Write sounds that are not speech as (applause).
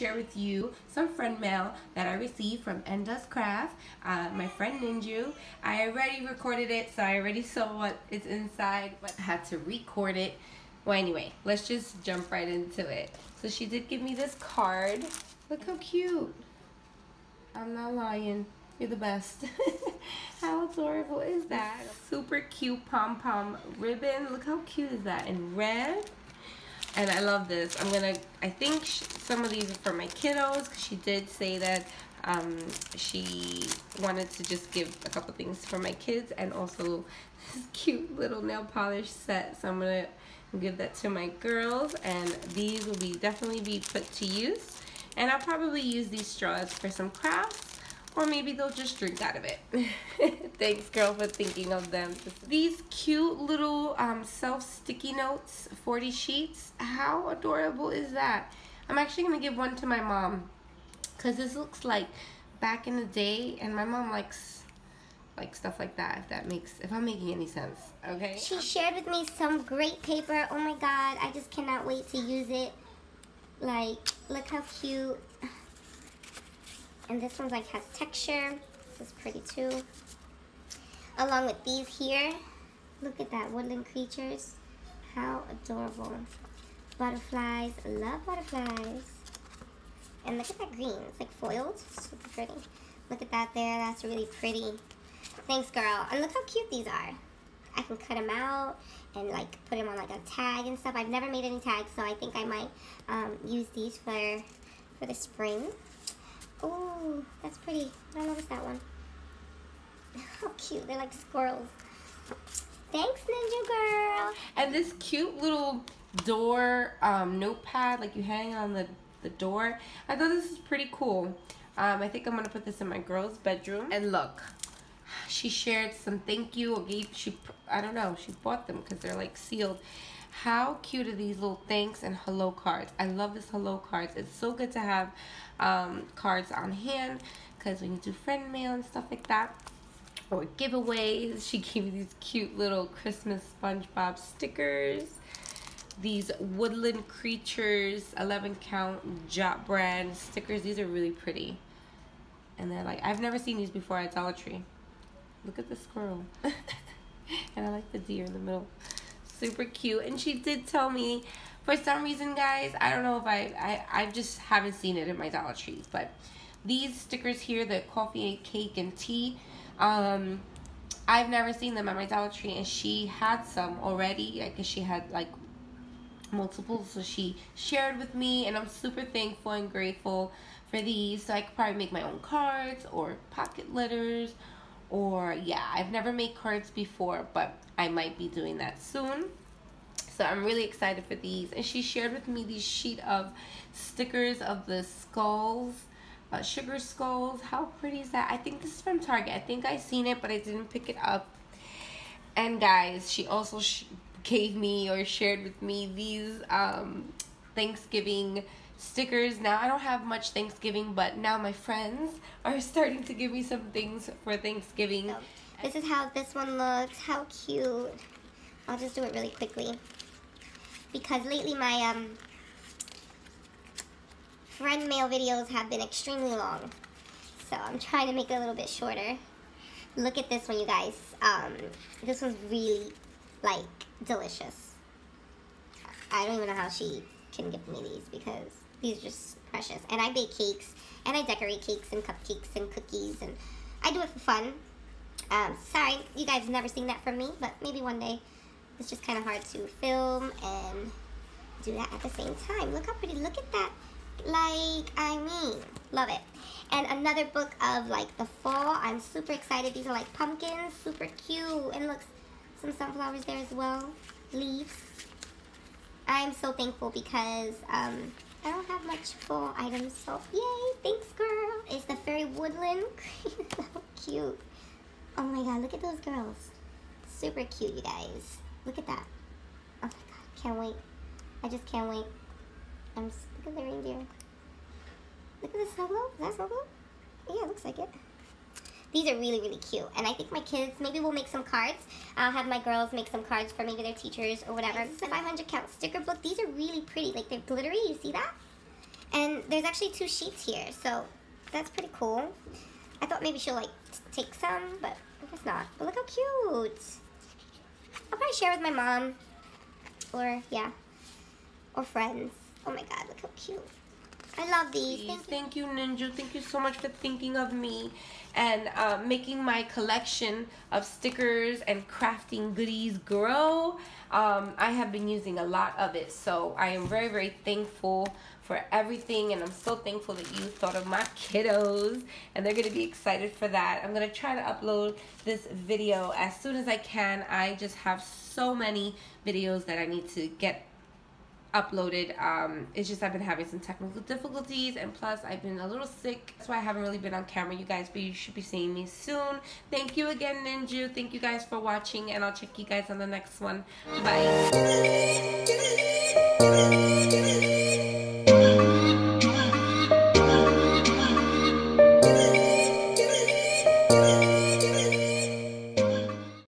share with you some friend mail that I received from NDoesCrafts, uh, my friend Ninju. I already recorded it, so I already saw what is inside, but I had to record it. Well, anyway, let's just jump right into it. So she did give me this card. Look how cute. I'm not lying. You're the best. (laughs) how adorable is that? Super cute pom-pom ribbon. Look how cute is that in red. And I love this. I'm gonna, I think some of these are for my kiddos because she did say that um, she wanted to just give a couple things for my kids and also (laughs) this cute little nail polish set. So I'm gonna give that to my girls and these will be definitely be put to use. And I'll probably use these straws for some crafts or maybe they'll just drink out of it. (laughs) Thanks, girl, for thinking of them. These cute little um, self-sticky notes, 40 sheets. How adorable is that? I'm actually going to give one to my mom because this looks like back in the day, and my mom likes like stuff like that if that makes if i'm making any sense okay she shared with me some great paper oh my god i just cannot wait to use it like look how cute and this one's like has texture. This is pretty too. Along with these here. Look at that, woodland creatures. How adorable. Butterflies, I love butterflies. And look at that green, it's like foiled, super pretty. Look at that there, that's really pretty. Thanks girl, and look how cute these are. I can cut them out and like put them on like a tag and stuff. I've never made any tags, so I think I might um, use these for, for the spring. Oh, that's pretty. I noticed that one. (laughs) How cute. They're like squirrels. Thanks, Ninju Girl. And this cute little door um, notepad, like you hang on the, the door. I thought this is pretty cool. Um, I think I'm going to put this in my girl's bedroom. And look, she shared some thank you or gave, she, I don't know, she bought them because they're like sealed. How cute are these little thanks and hello cards? I love this hello cards. It's so good to have um, cards on hand because when you do friend mail and stuff like that, or giveaways, she gave me these cute little Christmas SpongeBob stickers. These Woodland Creatures 11 count Jot brand stickers. These are really pretty. And they're like, I've never seen these before at Dollar Tree. Look at the squirrel. (laughs) and I like the deer in the middle super cute. And she did tell me, for some reason, guys, I don't know if I, I, I just haven't seen it in my Dollar Trees, but these stickers here, the coffee, and cake, and tea, um, I've never seen them at my Dollar Tree, and she had some already. I guess she had, like, multiple, so she shared with me, and I'm super thankful and grateful for these. So I could probably make my own cards or pocket letters or yeah I've never made cards before but I might be doing that soon so I'm really excited for these and she shared with me these sheet of stickers of the skulls uh, sugar skulls how pretty is that I think this is from Target I think I seen it but I didn't pick it up and guys she also sh gave me or shared with me these um, Thanksgiving stickers. Now I don't have much Thanksgiving, but now my friends are (laughs) starting to give me some things for Thanksgiving. So, this is how this one looks. How cute. I'll just do it really quickly. Because lately my um, friend mail videos have been extremely long. So I'm trying to make it a little bit shorter. Look at this one, you guys. Um, this one's really, like, delicious. I don't even know how she can give me these because these are just precious. And I bake cakes, and I decorate cakes and cupcakes and cookies, and I do it for fun. Um, sorry, you guys never seen that from me, but maybe one day. It's just kind of hard to film and do that at the same time. Look how pretty, look at that. Like, I mean, love it. And another book of like the fall. I'm super excited. These are like pumpkins, super cute. And look, some sunflowers there as well. Leaves. I'm so thankful because um, I don't have much fall items, so yay, thanks girl. It's the Fairy Woodland. (laughs) so cute. Oh my god, look at those girls. Super cute, you guys. Look at that. Oh my god, can't wait. I just can't wait. I'm just, look at the reindeer. Look at the snow globe. Is that snow globe? Yeah, it looks like it. These are really, really cute. And I think my kids, maybe we'll make some cards. I'll have my girls make some cards for maybe their teachers or whatever. This is a 500 count sticker book. These are really pretty. Like they're glittery. You see that? And there's actually two sheets here, so that's pretty cool. I thought maybe she'll like take some, but I guess not. But look how cute. I'll probably share with my mom, or yeah, or friends. Oh my god, look how cute. I love these. Thank, Thank you, Ninju. Thank you so much for thinking of me and uh, making my collection of stickers and crafting goodies grow. Um, I have been using a lot of it, so I am very, very thankful for everything and I'm so thankful that you thought of my kiddos and they're going to be excited for that. I'm going to try to upload this video as soon as I can. I just have so many videos that I need to get uploaded. Um, it's just I've been having some technical difficulties and plus I've been a little sick. That's why I haven't really been on camera, you guys, but you should be seeing me soon. Thank you again, Ninju. Thank you guys for watching and I'll check you guys on the next one. Bye.